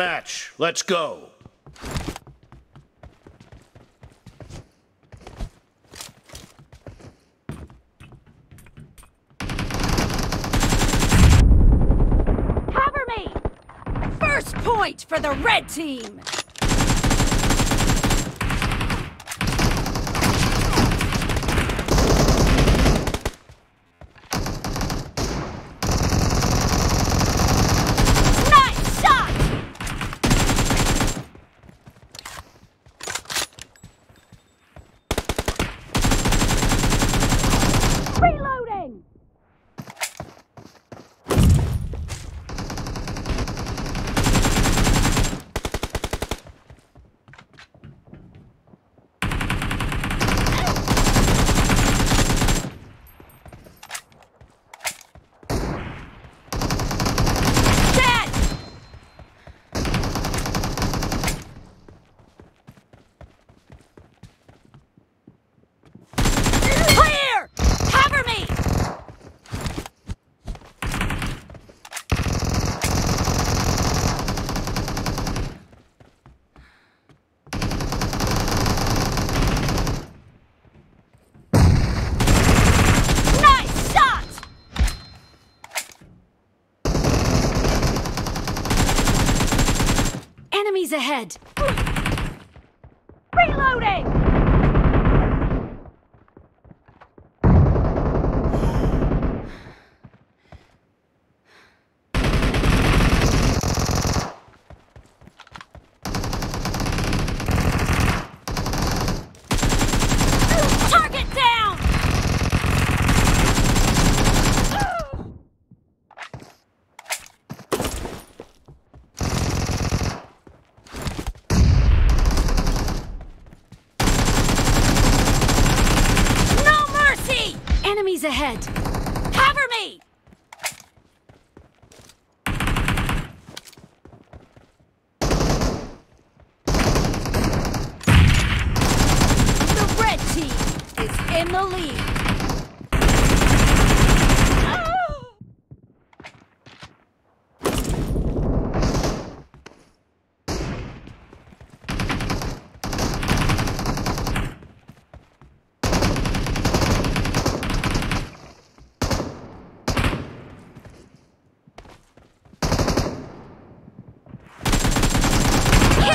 match. Let's go. Cover me! First point for the red team! Nice shot! Reloading! Dead! Clear! Cover me! Nice shot! Enemies ahead! Reloading! Enemies ahead! Cover me! The red team is in the lead.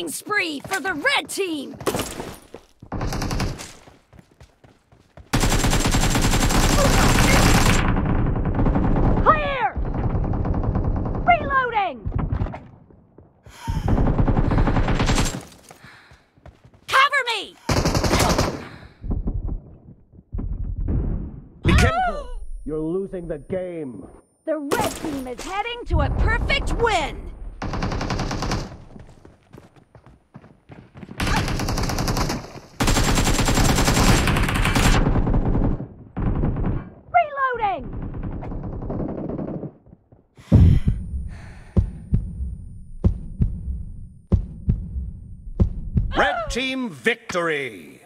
Killing spree for the red team! Clear! Reloading! Cover me! Be careful. You're losing the game. The red team is heading to a perfect win! Reloading! Red team victory.